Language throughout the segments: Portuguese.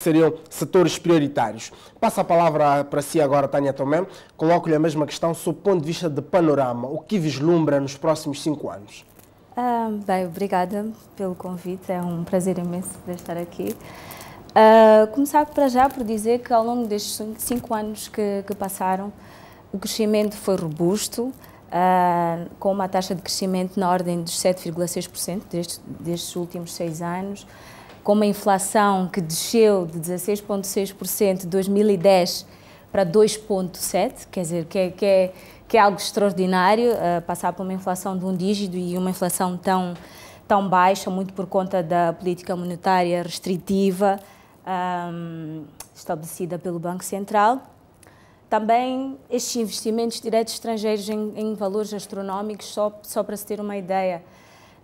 seriam setores prioritários. Passa a palavra para si agora, Tânia Tomé. Coloco-lhe a mesma questão sob o ponto de vista de panorama. O que vislumbra nos próximos cinco anos? Ah, bem, obrigada pelo convite. É um prazer imenso de estar aqui. Uh, começar para já por dizer que ao longo destes cinco anos que, que passaram, o crescimento foi robusto, uh, com uma taxa de crescimento na ordem dos 7,6% destes, destes últimos seis anos com uma inflação que desceu de 16,6% de 2010 para 2,7%, quer dizer, que é, que é, que é algo extraordinário, uh, passar por uma inflação de um dígito e uma inflação tão, tão baixa, muito por conta da política monetária restritiva um, estabelecida pelo Banco Central. Também estes investimentos diretos estrangeiros em, em valores astronómicos, só, só para se ter uma ideia,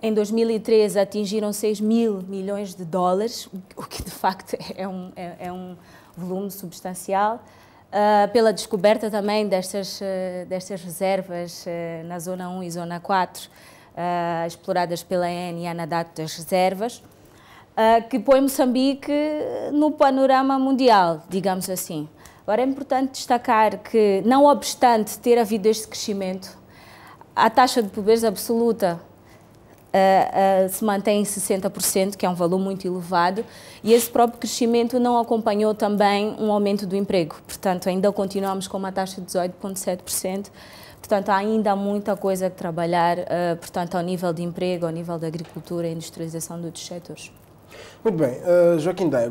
em 2013 atingiram 6 mil milhões de dólares, o que de facto é um, é, é um volume substancial. Uh, pela descoberta também destas, uh, destas reservas uh, na Zona 1 e Zona 4, exploradas pela EN e ANADAT das reservas, que põe Moçambique no panorama mundial, digamos assim. Agora é importante destacar que, não obstante ter havido este crescimento, a taxa de pobreza absoluta uh, se mantém em 60%, que é um valor muito elevado, e esse próprio crescimento não acompanhou também um aumento do emprego. Portanto, ainda continuamos com uma taxa de 18,7%. Portanto, há ainda muita coisa a trabalhar, uh, portanto, ao nível de emprego, ao nível da agricultura e industrialização de outros setores. Muito bem. Joaquim Daia,